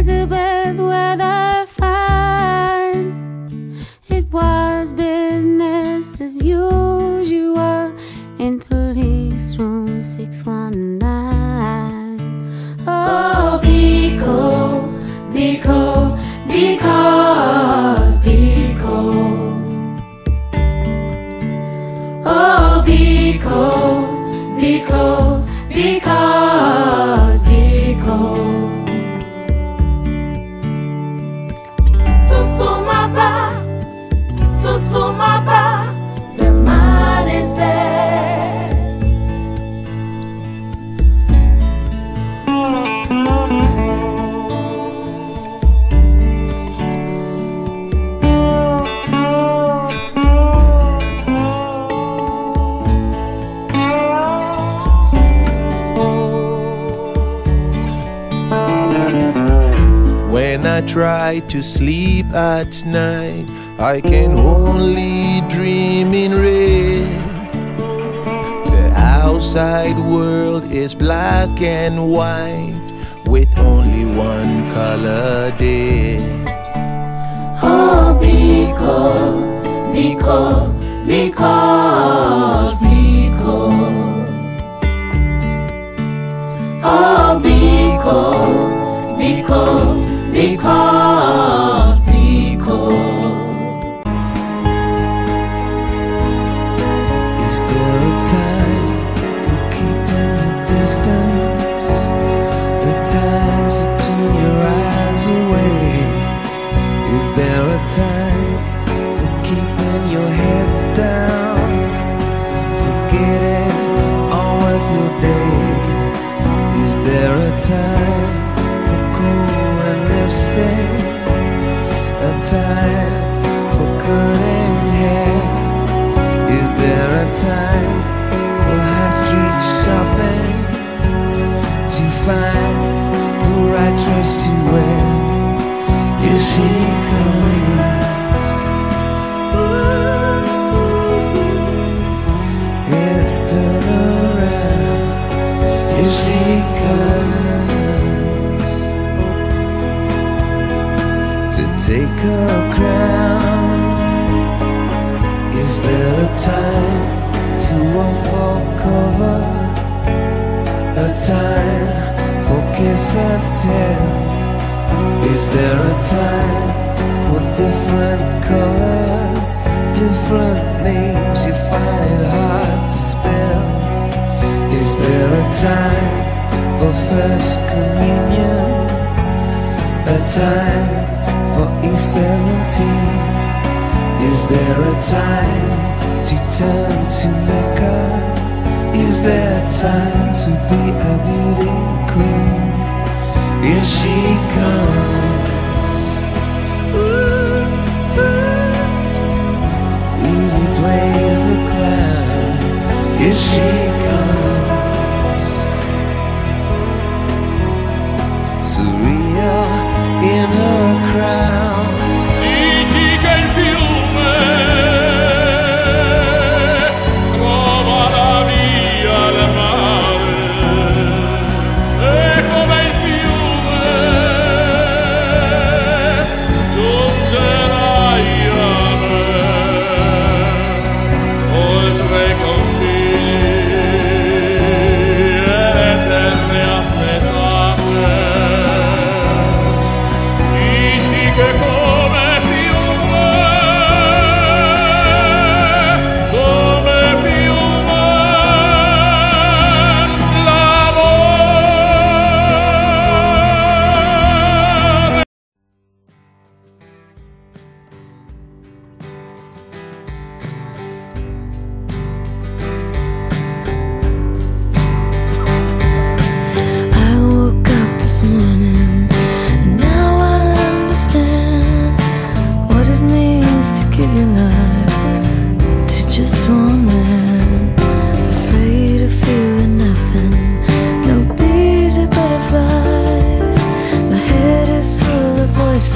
Elizabeth, where the when I try to sleep at night, I can only dream in red. The outside world is black and white with only one color dead. Oh, because, because, because, because. Oh, because, because, because, because. Is there a time for keeping your distance? The time to turn your eyes away. Is there a time for keeping your head down? Forgetting all your day. Is there a time time for high street shopping to find the right dress to wear? Is she coming? Ooh, it's still around. Is she coming to take her crown? Is there a time to unfold cover? A time for kiss and tell? Is there a time for different colors, different names? You find it hard to spell. Is there a time for first communion? A time for E17? Is there a time to turn to Mecca? Is there time to be a beauty queen? Here she comes. Ooh, ooh. Really plays the clown. Here she comes. Surreal in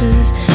butterflies.